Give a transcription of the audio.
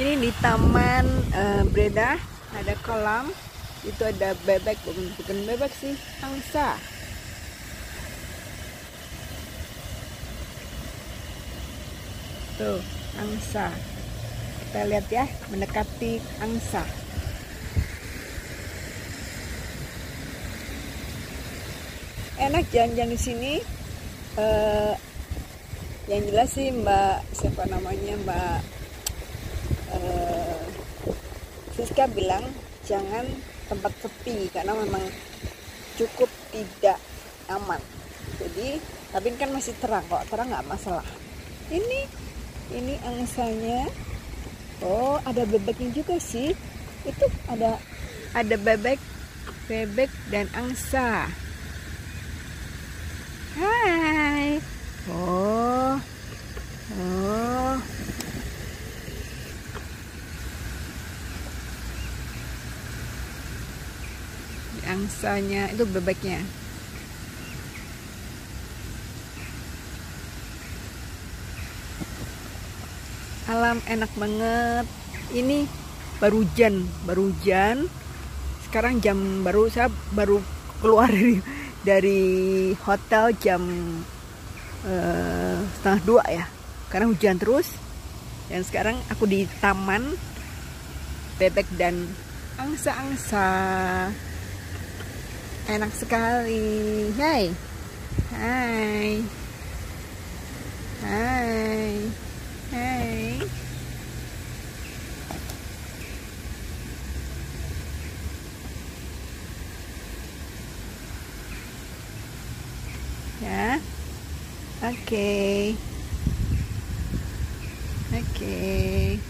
Ini di Taman uh, Breda ada kolam. Itu ada bebek, bukan, bebek sih, angsa. Tuh, angsa. Kita lihat ya, mendekati angsa. Enak jalan-jalan di sini. Uh, yang jelas sih Mbak siapa namanya Mbak uh, Siska bilang jangan tempat sepi karena memang cukup tidak aman. Jadi tapi kan masih terang kok terang nggak masalah. Ini ini angsanya. Oh ada bebeknya juga sih. Itu ada ada bebek bebek dan angsa. Hai. Oh oh angsanya itu bebeknya. Alam enak banget. Ini baru hujan baru hujan. Sekarang jam baru saya baru keluar dari dari hotel jam uh, setengah dua ya. Karena hujan terus. Dan sekarang aku di taman bebek dan angsa-angsa enak sekali. Hai hai hai hai ya. Oke. Okay. oke. okay.